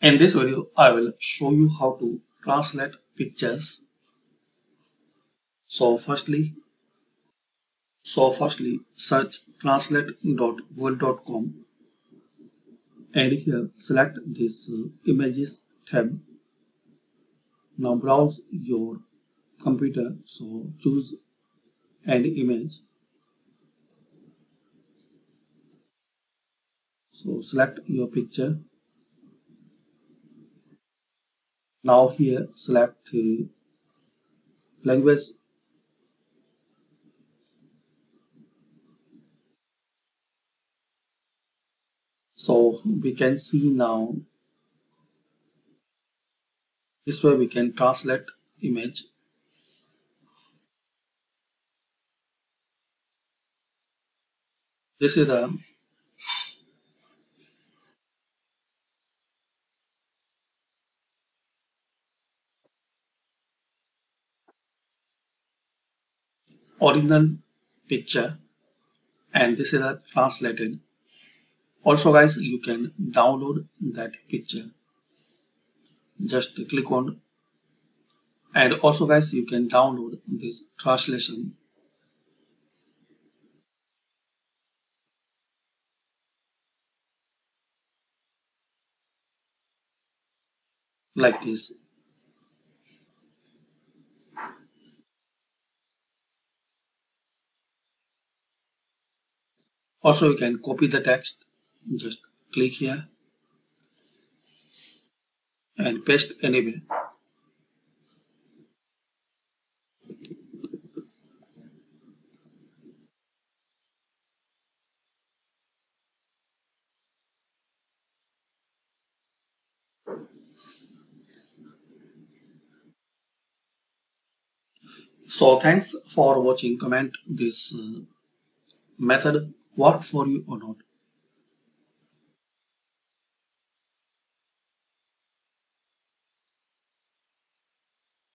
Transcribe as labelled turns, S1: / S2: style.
S1: In this video, I will show you how to translate pictures. So firstly, so firstly search translate.google.com and here select this uh, images tab. Now browse your computer. So choose any image. So select your picture Now here select language. So we can see now this way we can translate image. This is the original picture. And this is a translated. Also guys you can download that picture. Just click on. And also guys you can download this translation. Like this Also, you can copy the text. Just click here and paste anywhere. So thanks for watching. Comment this uh, method work for you or not.